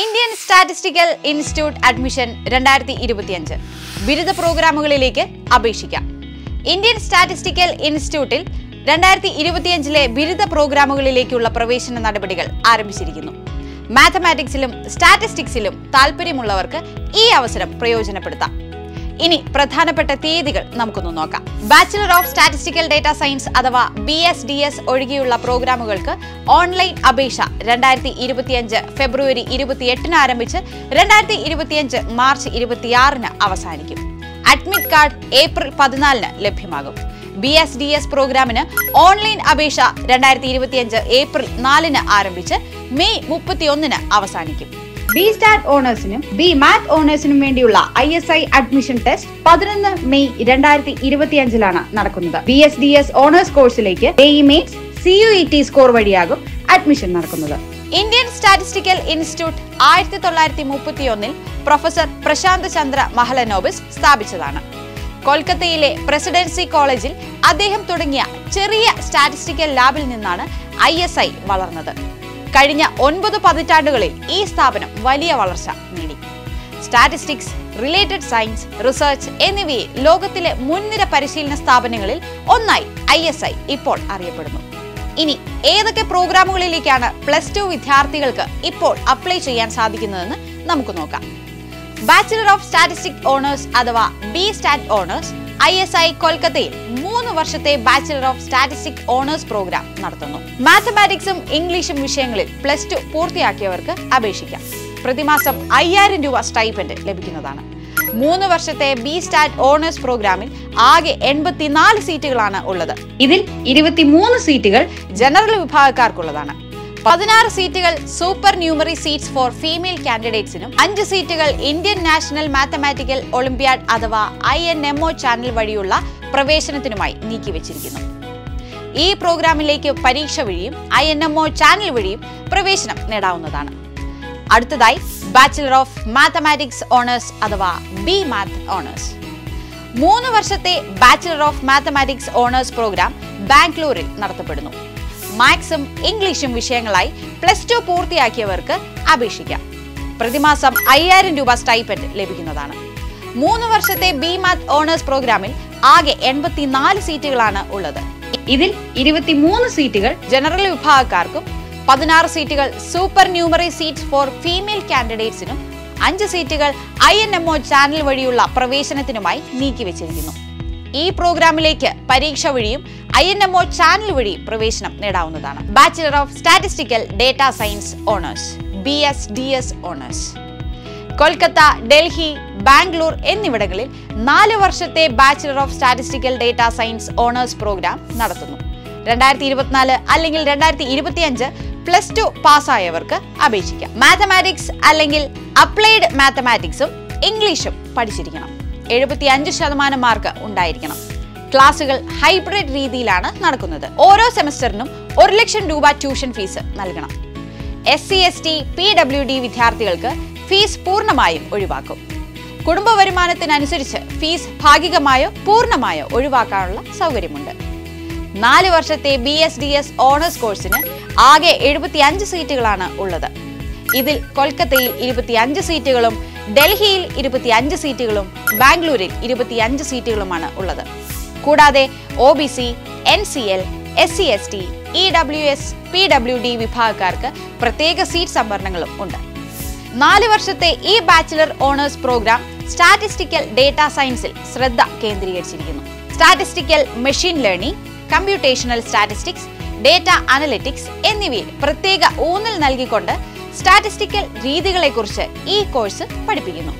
Indian statistical institute admission രണ്ടായിരത്തി ഇരുപത്തിയഞ്ച്. ബിരുദ പ്രോഗ്രാമുകളിലേക്ക് അപേക്ഷിക്കാം. ഇന്ത്യൻ സ്റ്റാറ്റിസ്റ്റിക്കൽ ഇൻസ്റ്റിറ്റ്യൂട്ടിൽ രണ്ടായിരത്തി ഇരുപത്തിയഞ്ചിലെ ബിരുദ പ്രോഗ്രാമുകളിലേക്കുള്ള പ്രവേശന നടപടികൾ ആരംഭിച്ചിരിക്കുന്നു. മാത്തമാറ്റിക്സിലും സ്റ്റാറ്റിസ്റ്റിക്സിലും താല്പര്യമുള്ളവർക്ക് ഈ അവസരം പ്രയോജനപ്പെടുത്താം. ഇനി പ്രധാനപ്പെട്ട തീയതികൾ നമുക്കൊന്ന് നോക്കാം. Bachelor of statistical data science അഥവാ ബി എസ് ഡി എസ് ഒഴികെയുള്ള പ്രോഗ്രാമുകൾക്ക് ഓൺലൈൻ അപേക്ഷ രണ്ടായിരത്തി ഇരുപത്തിയഞ്ച് ഫെബ്രുവരി ഇരുപത്തിയെട്ടിന് ആരംഭിച്ച് രണ്ടായിരത്തി ഇരുപത്തിയഞ്ച് മാർച്ച് ഇരുപത്തിയാറിന് അവസാനിക്കും. അഡ്മിറ്റ് കാർഡ് ഏപ്രിൽ പതിനാലിന് ലഭ്യമാകും. ബി എസ് ഡി എസ് പ്രോഗ്രാമിന് ഓൺലൈൻ അപേക്ഷ രണ്ടായിരത്തി ഇരുപത്തിയഞ്ച് ഏപ്രിൽ നാലിന് ആരംഭിച്ച് മെയ് മുപ്പത്തിയൊന്നിന് അവസാനിക്കും. ബി സ്റ്റാറ്റ് ഓണേഴ്സിനും ബി മാത് ഓണേഴ്സിനും വേണ്ടിയുള്ള I S I admission test പതിനൊന്ന് മെയ് രണ്ടായിരത്തി ഇരുപത്തിയഞ്ചിലാണ് നടക്കുന്നത് B S D S honours കോഴ്സിലേക്ക് C U E T score വഴിയാകും admission നടക്കുന്നത്. ഇന്ത്യൻ സ്റ്റാറ്റിസ്റ്റിക്കൽ ഇൻസ്റ്റിറ്റ്യൂട്ട് ആയിരത്തി തൊള്ളായിരത്തി മുപ്പത്തിയൊന്നിൽ പ്രൊഫസർ പ്രശാന്ത് ചന്ദ്ര മഹലനോബിസ് സ്ഥാപിച്ചതാണ്. കൊൽക്കത്തയിലെ പ്രസിഡൻസി കോളേജിൽ അദ്ദേഹം തുടങ്ങിയ ചെറിയ സ്റ്റാറ്റിസ്റ്റിക്കൽ ലാബിൽ നിന്നാണ് ഐ വളർന്നത്. കഴിഞ്ഞ ഒൻപത് പതിറ്റാണ്ടുകളിൽ ഈ സ്ഥാപനം വലിയ വളർച്ച നേടി. സ്റ്റാറ്റിസ്റ്റിക്സ് റിലേറ്റഡ് സയൻസ് റിസർച്ച് എന്നിവയെ ലോകത്തിലെ മുൻനിര പരിശീലന സ്ഥാപനങ്ങളിൽ ഒന്നായി ഐ എസ് ഐ ഇപ്പോൾ അറിയപ്പെടുന്നു. ഇനി ഏതൊക്കെ പ്രോഗ്രാമുകളിലേക്കാണ് പ്ലസ് ടു വിദ്യാർത്ഥികൾക്ക് ഇപ്പോൾ അപ്ലൈ ചെയ്യാൻ സാധിക്കുന്നതെന്ന് നമുക്ക് നോക്കാം. ബാച്ചിലർ ഓഫ് സ്റ്റാറ്റിസ്റ്റിക് ഓണേഴ്സ് അഥവാ B stat honours I S I കൊൽക്കത്തയിൽ വർഷത്തെ bachelor of statistic honours programme നടത്തുന്നു. മാത്തമാറ്റിക്സും ഇംഗ്ലീഷും വിഷയങ്ങളിൽ പ്ലസ് ടു പൂർത്തിയാക്കിയവർക്ക് അപേക്ഷിക്കാം. പ്രതിമാസം അയ്യായിരം രൂപ സ്റ്റൈപ്പൻഡ് ലഭിക്കുന്നതാണ്. മൂന്ന് വർഷത്തെ ബി സ്റ്റാറ്റ് ഓണേഴ്സ് പ്രോഗ്രാമിൽ ആകെ എൺപത്തിനാല് സീറ്റുകളാണ് ഉള്ളത്. ഇതിൽ ഇരുപത്തിമൂന്ന് സീറ്റുകൾ ജനറൽ വിഭാഗക്കാർക്കുള്ളതാണ്. പതിനാറ് സീറ്റുകൾ supernumerary seats for female കാൻഡിഡേറ്റ്സിനും അഞ്ച് സീറ്റുകൾ ഇന്ത്യൻ നാഷണൽ മാത്തമാറ്റിക്കൽ ഒളിമ്പ്യാഡ് അഥവാ I N M O channel വഴിയുള്ള പ്രവേശനത്തിനുമായി നീക്കിവച്ചിരിക്കുന്നു. ഈ പ്രോഗ്രാമിലേക്ക് പരീക്ഷ വഴിയും I N M O channel വഴിയും പ്രവേശനം നേടാവുന്നതാണ്. അടുത്തതായി ബാച്ചിലർ ഓഫ് മാത്തമാറ്റിക്സ് ഓണേഴ്സ് അഥവാ ബി മാത് ഓണേഴ്സ് മൂന്ന് വർഷത്തെ bachelor of mathematics honours programme ബാംഗ്ലൂരിൽ നടത്തപ്പെടുന്നു. മാത്സും ഇംഗ്ലീഷും വിഷയങ്ങളായി പ്ലസ് ടു പൂർത്തിയാക്കിയവർക്ക് അപേക്ഷിക്കാം. പ്രതിമാസം അയ്യായിരം രൂപ സ്റ്റൈപ്പൻഡ് ലഭിക്കുന്നതാണ്. മൂന്ന് വർഷത്തെ ബി മാത് ഓണേഴ്സ് പ്രോഗ്രാമിൽ ആകെ എൺപത്തിനാല് സീറ്റുകളാണ് ഉള്ളത്. ഇതിൽ ഇരുപത്തിമൂന്ന് സീറ്റുകൾ ജനറൽ വിഭാഗക്കാർക്കും പതിനാറ് സീറ്റുകൾ supernumerary seat for female കാൻഡിഡേറ്റ്സിനും അഞ്ച് സീറ്റുകൾ I N M O channel വഴിയുള്ള പ്രവേശനത്തിനുമായി നീക്കിവെച്ചിരിക്കുന്നു. ഈ പ്രോഗ്രാമിലേക്ക് പരീക്ഷ വഴിയും ഐ എൻ എംഒ ചാനൽ വഴി പ്രവേശനം നേടാവുന്നതാണ്. Bachelor of statistical data science honours B S D S honours Kolkata Delhi Bangalore എന്നിവിടങ്ങളിൽ നാല് വർഷത്തെ bachelor of statistical data science honours programme നടത്തുന്നു. രണ്ടായിരത്തി ഇരുപത്തിനാല് അല്ലെങ്കിൽ രണ്ടായിരത്തി ഇരുപത്തിയഞ്ച് പ്ലസ് ടു പാസ്സായവർക്ക് അപേക്ഷിക്കാം. മാത്തമാറ്റിക്സ് അല്ലെങ്കിൽ അപ്ലൈഡ് മാത്തമാറ്റിക്സും ഇംഗ്ലീഷും പഠിച്ചിരിക്കണം. എഴുപത്തി അഞ്ച് ശതമാനം മാർക്ക് ഉണ്ടായിരിക്കണം. ക്ലാസുകൾ ഹൈബ്രിഡ് രീതിയിലാണ് നടക്കുന്നത്. ഓരോ സെമസ്റ്ററിനും ഒരു ലക്ഷം രൂപ ട്യൂഷൻ ഫീസ് നൽകണം. S C S T P W D വിദ്യാർത്ഥികൾക്ക് ഫീസ് പൂർണമായും ഒഴിവാക്കും. കുടുംബ വരുമാനത്തിനനുസരിച്ച് ഫീസ് ഭാഗികമായോ പൂർണമായോ ഒഴിവാക്കാനുള്ള സൗകര്യമുണ്ട്. നാല് വർഷത്തെ B S D S honours കോഴ്സിന് ആകെ എഴുപത്തിയഞ്ച് സീറ്റുകളാണ് ഉള്ളത്. ഇതിൽ കൊൽക്കത്തയിൽ ഇരുപത്തിയഞ്ച് സീറ്റുകളും ഡൽഹിയിൽ ഇരുപത്തിയഞ്ച് സീറ്റുകളും ബാംഗ്ലൂരിൽ ഇരുപത്തിയഞ്ച് സീറ്റുകളുമാണ് ഉള്ളത്. കൂടാതെ O B C N C L S C S T E W S P W D വിഭാഗക്കാർക്ക് പ്രത്യേക സീറ്റ് സംവരണങ്ങളും ഉണ്ട്. നാല് വർഷത്തെ ഈ bachelor honours programme statistical data സയൻസിൽ ശ്രദ്ധ കേന്ദ്രീകരിച്ചിരിക്കുന്നു. Statistical machine learning computational statistics data analytics എന്നിവയിൽ പ്രത്യേക ഊന്നൽ നൽകിക്കൊണ്ട് സ്റ്റാറ്റിസ്റ്റിക്കൽ രീതികളെക്കുറിച്ച് ഈ കോഴ്സ് പഠിപ്പിക്കുന്നു.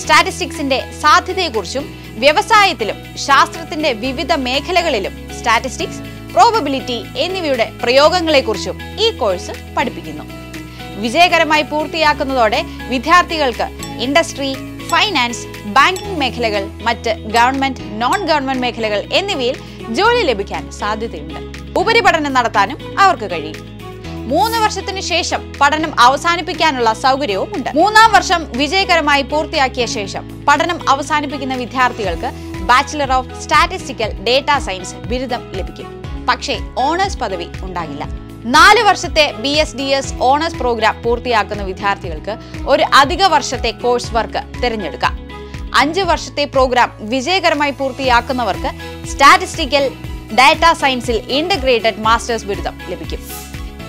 സ്റ്റാറ്റിസ്റ്റിക്സിന്റെ സാധ്യതയെക്കുറിച്ചും വ്യവസായത്തിലും ശാസ്ത്രത്തിന്റെ വിവിധ മേഖലകളിലും സ്റ്റാറ്റിസ്റ്റിക്സ് പ്രോബബിലിറ്റി എന്നിവയുടെ പ്രയോഗങ്ങളെക്കുറിച്ചും ഈ കോഴ്സ് പഠിപ്പിക്കുന്നു. വിജയകരമായി പൂർത്തിയാക്കുന്നതോടെ വിദ്യാർത്ഥികൾക്ക് ഇൻഡസ്ട്രി ഫൈനാൻസ് ബാങ്കിംഗ് മേഖലകൾ മറ്റ് ഗവൺമെന്റ് നോൺ ഗവൺമെന്റ് മേഖലകൾ എന്നിവയിൽ ജോലി ലഭിക്കാൻ സാധ്യതയുണ്ട്. ഉപരിപഠനം നടത്താനും അവർക്ക് കഴിയും. മൂന്ന് വർഷത്തിന് ശേഷം പഠനം അവസാനിപ്പിക്കാനുള്ള സൗകര്യവും ഉണ്ട് മൂന്നാം വർഷം വിജയകരമായി പൂർത്തിയാക്കിയ ശേഷം പഠനം അവസാനിപ്പിക്കുന്ന വിദ്യാർത്ഥികൾക്ക് bachelor of statistical data science ബിരുദം ലഭിക്കും. പക്ഷേ ഓണേഴ്സ് പദവി ഉണ്ടാകില്ല. നാല് വർഷത്തെ B S D S honours programme പൂർത്തിയാക്കുന്ന വിദ്യാർത്ഥികൾക്ക് ഒരു അധിക വർഷത്തെ കോഴ്സ് വർക്ക് തിരഞ്ഞെടുക്കാം. അഞ്ച് വർഷത്തെ പ്രോഗ്രാം വിജയകരമായി പൂർത്തിയാക്കുന്നവർക്ക് സ്റ്റാറ്റിസ്റ്റിക്കൽ ഡാറ്റ സയൻസിൽ ഇന്റഗ്രേറ്റഡ് മാസ്റ്റേഴ്സ് ബിരുദം ലഭിക്കും.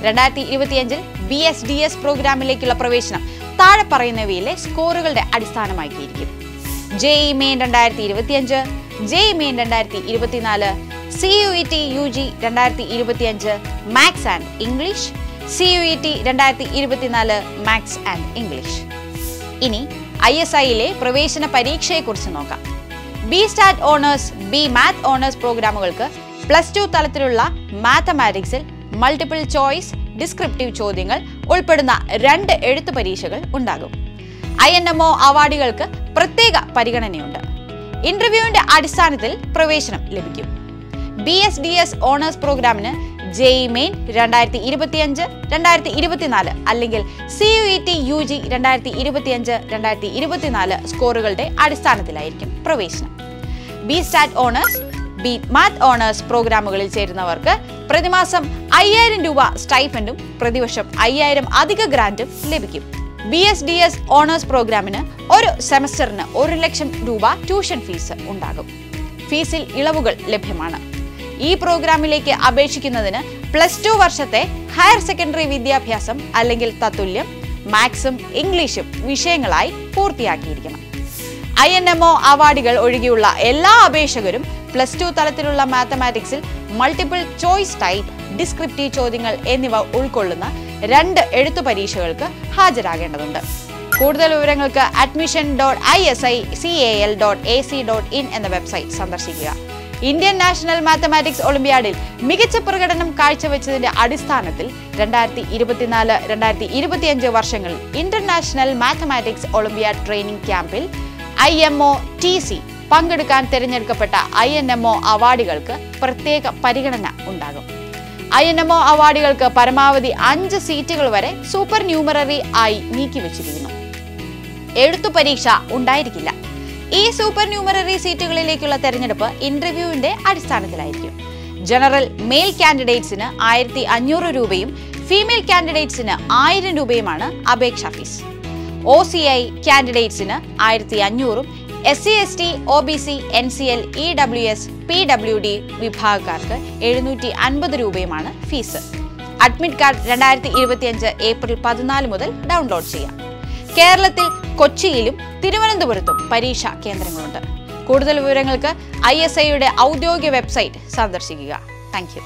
രണ്ടായിരത്തി ഇരുപത്തിയഞ്ചിൽ ബി എസ് ഡി എസ് പ്രോഗ്രാമിലേക്കുള്ള പ്രവേശനം. താഴെ പറയുന്നവയിലെ സ്കോറുകളുടെ അടിസ്ഥാനമാക്കിയിരിക്കും ജെഇ മെയിൻ രണ്ടായിരത്തി ഇരുപത്തിയഞ്ച് ജെഇ മെയിൻ രണ്ടായിരത്തി ഇരുപത്തിനാല് C U E T U G രണ്ടായിരത്തി ഇരുപത്തിയഞ്ച് maths and English C U E T രണ്ടായിരത്തി ഇരുപത്തിനാല് മാത്സ് ആൻഡ് ഇംഗ്ലീഷ്. ഇനി ഐ എസ് ഐയിലെ പ്രവേശന പരീക്ഷയെക്കുറിച്ച് നോക്കാം. B stat honours B math honours പ്രോഗ്രാമുകൾക്ക് plus two തലത്തിലുള്ള മാത്തമാറ്റിക്സിൽ മൾട്ടിപ്പിൾ ചോയ്സ് ഡിസ്ക്രിപ്റ്റീവ് ചോദ്യങ്ങൾ ഉൾപ്പെടുന്ന രണ്ട് എഴുത്ത് പരീക്ഷകൾ ഉണ്ടാകും. ഐ എൻ എം ഒ അവാർഡുകൾക്ക് പ്രത്യേക പരിഗണനയുണ്ട്. ഇന്റർവ്യൂവിന്റെ അടിസ്ഥാനത്തിൽ പ്രവേശനം ലഭിക്കും. B S D S honours പ്രോഗ്രാമിന് ജെഇ മെയിൻ രണ്ടായിരത്തി ഇരുപത്തിയഞ്ച് രണ്ടായിരത്തി ഇരുപത്തിനാല് അല്ലെങ്കിൽ C U E T U G രണ്ടായിരത്തി ഇരുപത്തിയഞ്ച് രണ്ടായിരത്തി ഇരുപത്തിനാല് സ്കോറുകളുടെ അടിസ്ഥാനത്തിലായിരിക്കും പ്രവേശനം. B stat honours B math honours പ്രോഗ്രാമുകളിൽ ചേരുന്നവർക്ക് പ്രതിമാസം അയ്യായിരം രൂപ സ്റ്റൈഫൻഡും പ്രതിവർഷം അയ്യായിരം അധിക ഗ്രാന്റും ലഭിക്കും. B S D S honours പ്രോഗ്രാമിന് ഒരു സെമസ്റ്ററിന് ഒരു ലക്ഷം രൂപ ട്യൂഷൻ ഫീസ് ഉണ്ടാകും. ഫീസിൽ ഇളവുകൾ ലഭ്യമാണ്. ഈ പ്രോഗ്രാമിലേക്ക് അപേക്ഷിക്കുന്നതിന് പ്ലസ് ടു വർഷത്തെ ഹയർ സെക്കൻഡറി വിദ്യാഭ്യാസം അല്ലെങ്കിൽ തത്തുല്യം മാത്സും ഇംഗ്ലീഷും വിഷയങ്ങളായി പൂർത്തിയാക്കിയിരിക്കണം. ഐ എൻ എം ഒ അവാർഡുകൾ ഒഴികെയുള്ള എല്ലാ അപേക്ഷകരും പ്ലസ് ടു തലത്തിലുള്ള മാത്തമാറ്റിക്സിൽ മൾട്ടിപ്പിൾ ചോയ്സ് ടൈപ്പ് ഡിസ്ക്രിപ്റ്റീവ് ചോദ്യങ്ങൾ എന്നിവ ഉൾക്കൊള്ളുന്ന രണ്ട് എഴുത്തു പരീക്ഷകൾക്ക് ഹാജരാകേണ്ടതുണ്ട്. കൂടുതൽ വിവരങ്ങൾക്ക് admission dot I S I C A L dot A C dot in എന്ന വെബ്സൈറ്റ് സന്ദർശിക്കുക. ഇന്ത്യൻ നാഷണൽ മാത്തമാറ്റിക്സ് ഒളിമ്പ്യാഡിൽ മികച്ച പ്രകടനം കാഴ്ചവെച്ചതിന്റെ അടിസ്ഥാനത്തിൽ രണ്ടായിരത്തി ഇരുപത്തിനാല് രണ്ടായിരത്തി ഇരുപത്തിയഞ്ച് വർഷങ്ങളിൽ ഇന്റർനാഷണൽ മാത്തമാറ്റിക്സ് ഒളിമ്പ്യാഡ് ട്രെയിനിംഗ് ക്യാമ്പിൽ I M O T C പങ്കെടുക്കാൻ തിരഞ്ഞെടുക്കപ്പെട്ട ഐ എൻ എം ഒ അവാർഡുകൾക്ക് പ്രത്യേക പരിഗണന ഉണ്ടാകും. ഐ എൻ എം ഒ അവാർഡുകൾക്ക് പരമാവധി അഞ്ച് സീറ്റുകൾ വരെ സൂപ്പർ ന്യൂമററി ആയി നീക്കിവച്ചിരിക്കുന്നു. എഴുത്തു പരീക്ഷ ഉണ്ടായിരിക്കില്ല. ഈ സൂപ്പർ ന്യൂമററി സീറ്റുകളിലേക്കുള്ള തെരഞ്ഞെടുപ്പ് ഇന്റർവ്യൂവിന്റെ അടിസ്ഥാനത്തിലായിരിക്കും. ജനറൽ മെയിൽ കാൻഡിഡേറ്റ്സിന് ആയിരത്തി അഞ്ഞൂറ് രൂപയും ഫീമെയിൽ കാൻഡിഡേറ്റ്സിന് ആയിരം രൂപയുമാണ് അപേക്ഷാ ഫീസ്. ഒ സി ഐ കാൻഡിഡേറ്റ്സിന് ആയിരത്തി അഞ്ഞൂറും S C S T O B C N C L E W S P W D വിഭാഗക്കാർക്ക് എഴുന്നൂറ്റി അൻപത് രൂപയുമാണ് ഫീസ്. അഡ്മിറ്റ് കാർഡ് രണ്ടായിരത്തി ഇരുപത്തിയഞ്ച് ഏപ്രിൽ പതിനാല് മുതൽ ഡൗൺലോഡ് ചെയ്യാം. കേരളത്തിൽ കൊച്ചിയിലും തിരുവനന്തപുരത്തും പരീക്ഷാ കേന്ദ്രങ്ങളുണ്ട്. കൂടുതൽ വിവരങ്ങൾക്ക് ഐ ഔദ്യോഗിക വെബ്സൈറ്റ് സന്ദർശിക്കുക. താങ്ക്